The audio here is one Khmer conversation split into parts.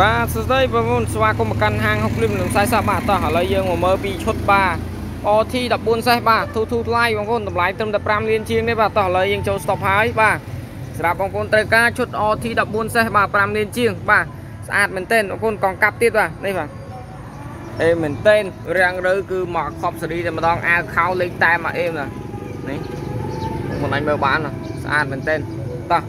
បាទសួស្តីបងប្អូនស្វាគមន៍មកកាន់ហាងហុកលឹមនឹងខ្សែសាបាទតោះឥឡូវយើងមកមើលពីឈុតបាទ OT 14សេះបាទទូទូថ្លៃបងប្អូនតម្លៃត្រឹមតែ5លានជាងទេបាទតោះឥឡូវយើងចូល stop ហើយបាទសម្រាប់បងប្អូនត្រូវការឈុត OT 14សេះបាទ5លានជាង បាទស្អាតមែនទែនបងប្អូនកងកាប់ទៀតបាទនេះបាទអេមែនទែនរាំងរើគឺមកខប់សេរីតែម្ដងអាវខោលេខតែមកអេមណានេះបងប្អូនអញមើលបានណាស្អាតមែនទែនតោះ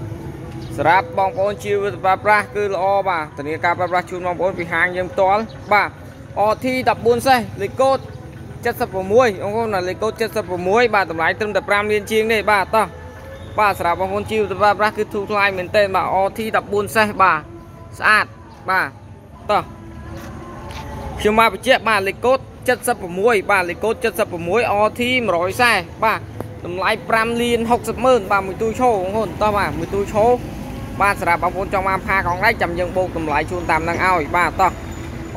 សម្រាប់បងប្អូនជាវប្រើប្រាស់គឺល្អបាទធានាការប្រើប្រាស់ជូនបងប្អូនពីហាងយើងផ្ទាល់បាទ OT 14សេះលេខកូដ76បងប្អូនណាលេខកូដ76បាទតម្លៃត្រឹមតែ5លានជាងទេបាទតោះបាទសម្រាប់បងប្អូនជាវប្រើប្រាស់គឺធូរថ្លៃមែនទែនបាទ OT 14សេះបាទស្អាតបាទតោះខ្ញុំមកបញ្ជាក់បាទលេខកូដ76បាទលេខកូដ76 OT 140បាទតម្លៃ5លាន60ម៉ឺនបាទមួយទូឈោបងប្អូនតោះបាទមួយទូឈោ បាទសម្រាប់បងប្អូនចង់បានផាកងដៃចាំយើងបូកតម្លៃជូនតាមនឹងឲ្យបាទតោះ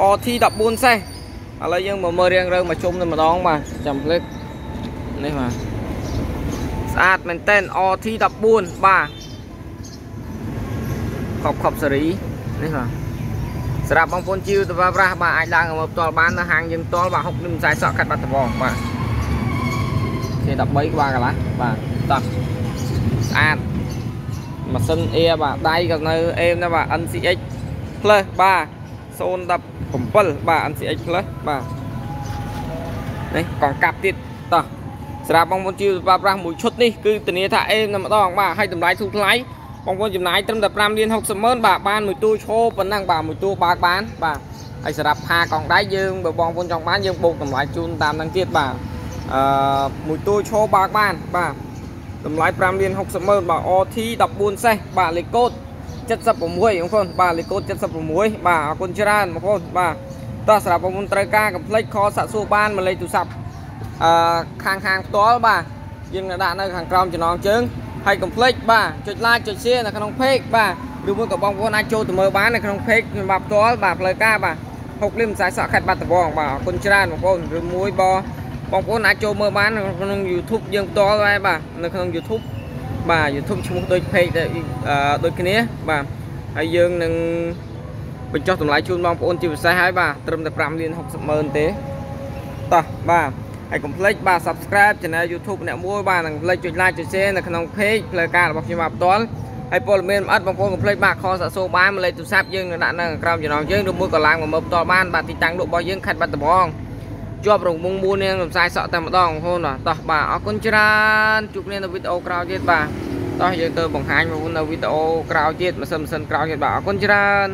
OT 14សេះឥឡូវយើងមកមើលរៀងរើមកជុំតែម្ដងបាទចាំភ្លេចនេះបាទស្អាតមែនតែន OT 14បាទខប់ខប់សេរីនេះបាទសម្រាប់បងប្អូនជីវទៅប្រើប្រាស់បាទអាចឡើងមកផ្ទាល់បាននៅហាងយើងផ្ទាល់បាទ60ខ្សែសក់កាត់បាត់ដំបងបាទគេ13ក្បាលកន្លះបាទតោះស្អាត ម៉ាស៊ីនអេបាទដៃក៏នៅអេមដែរបាទ NCX Plus បាទ017បាទ NCX Plus បាទនេះកងកាប់ទៀតតោះសម្រាប់បងប្អូនជីវប្រើប្រាស់មួយឈុតនេះគឺធានាថាអេមតែម្ដងបាទហើយតម្លៃធូរថ្លៃបងប្អូនចំណាយត្រឹមតែ5លាន60ម៉ឺនបាទបានមួយទូឈោប៉ុណ្ណឹងបាទមួយទូបើកបានបាទហើយសម្រាប់ផាកងដៃយើងបើបងប្អូនចង់បានយើងបូកតម្លៃជូនតាមនឹងទៀតបាទអឺមួយទូឈោបើកបានបាទ តម្លៃ5លាន60ម៉ឺនបាទ OT 14សេះបាទលេខកូដ76បងប្អូនបាទលេខកូដ76បាទអរគុណច្រើនបងប្អូនបាទតោះសម្រាប់បងប្អូនត្រូវការកំ pl េចខសាក់សួរបានមកលេខទូរស័ព្ទអឺខាងខាងផ្ទាល់បាទយើងដាក់នៅខាងក្រោមចំណងជើងហើយកុំភ្លេចបាទចុច like ចុច share នៅក្នុង page បាទឬមួយក៏បងប្អូនអាចចូលទៅមើលបាននៅក្នុង page ខ្ញុំបាទផ្ទាល់បាទផ្លូវការបាទហុកលឹមខ្សែសក់ខេត្តបាត់ដំបងបាទអរគុណច្រើនបងប្អូនឬមួយបង បងប្អូនអាចចូលមើលបានក្នុង YouTube យើងផ្ទាល់ដែរបាទនៅក្នុង YouTube បាទ YouTube ឈ្មោះដូច page ដូចគ្នាបាទហើយយើងនឹងបញ្ចុះតម្លៃជូនបងប្អូនជាពិសេសហើយបាទត្រឹមតែ5លាន60ម៉ឺនទេតោះបាទហើយកុំភ្លេចបាទ Subscribe Channel YouTube អ្នកមួយបាទនិងភ្លេចចុច Like ចុច Share នៅក្នុង Page ផ្លូវការរបស់ខ្ញុំបាទផ្ទាល់ហើយព័ត៌មានអត់បងប្អូនកុំភ្លេចបាទខសាក់សូបានមកលេខទូរស័ព្ទយើងនៅដាក់នៅក្រោមចំណងយើងឬមួយក៏ឡើងមកមើលផ្ទាល់បានបាទទីតាំងលក់របស់យើងខេត្តបាត់ដំបង ជាប់រងមុងមូននាងសំសាយសក់តែម្ដងបងប្អូនបាទតោះបាទអរគុណច្រើនជួបគ្នានៅវីដេអូក្រោយទៀតបាទតោះយើងទៅបង្ហាញមកនៅវីដេអូក្រោយទៀតម៉ាស៊ីនម៉ាស៊ីនក្រោយទៀតបាទអរគុណច្រើន